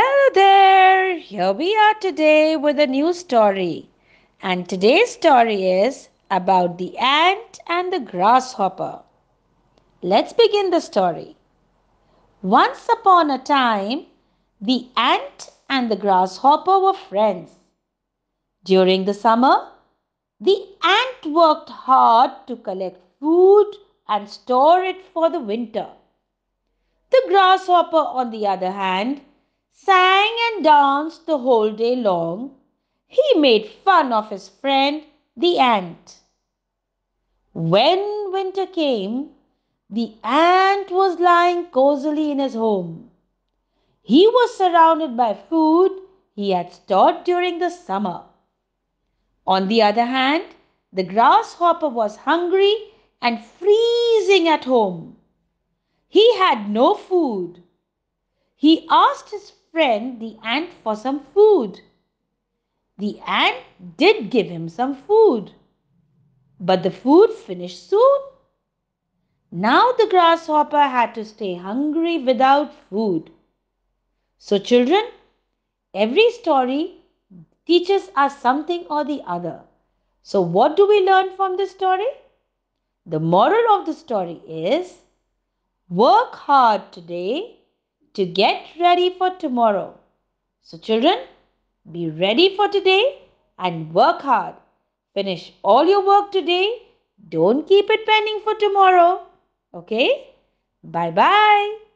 Hello there! Here we are today with a new story. And today's story is about the ant and the grasshopper. Let's begin the story. Once upon a time, the ant and the grasshopper were friends. During the summer, the ant worked hard to collect food and store it for the winter. The grasshopper, on the other hand, sang and danced the whole day long. He made fun of his friend the ant. When winter came, the ant was lying cozily in his home. He was surrounded by food he had stored during the summer. On the other hand, the grasshopper was hungry and freezing at home. He had no food. He asked his friend the ant for some food. The ant did give him some food, but the food finished soon. Now the grasshopper had to stay hungry without food. So, children, every story teaches us something or the other. So, what do we learn from this story? The moral of the story is work hard today to get ready for tomorrow. So, children, be ready for today and work hard. Finish all your work today. Don't keep it pending for tomorrow. Okay? Bye bye.